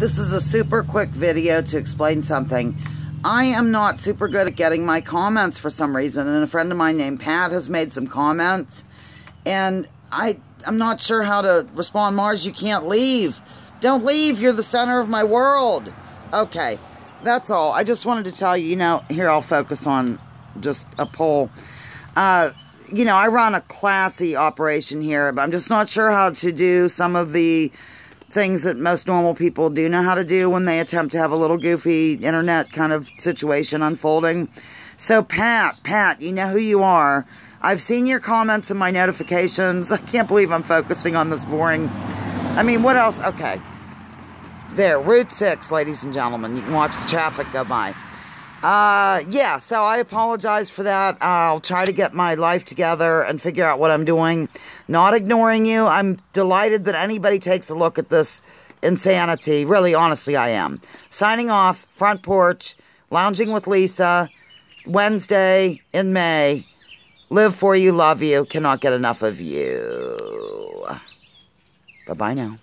This is a super quick video to explain something. I am not super good at getting my comments for some reason, and a friend of mine named Pat has made some comments, and I, I'm not sure how to respond. Mars, you can't leave. Don't leave. You're the center of my world. Okay, that's all. I just wanted to tell you, you know, here I'll focus on just a poll. Uh, you know, I run a classy operation here, but I'm just not sure how to do some of the things that most normal people do know how to do when they attempt to have a little goofy internet kind of situation unfolding. So, Pat, Pat, you know who you are. I've seen your comments and my notifications. I can't believe I'm focusing on this boring. I mean, what else? Okay. There, Route 6, ladies and gentlemen. You can watch the traffic go by. Uh, yeah, so I apologize for that. I'll try to get my life together and figure out what I'm doing. Not ignoring you. I'm delighted that anybody takes a look at this insanity. Really, honestly, I am. Signing off, front porch, lounging with Lisa, Wednesday in May. Live for you, love you, cannot get enough of you. Bye-bye now.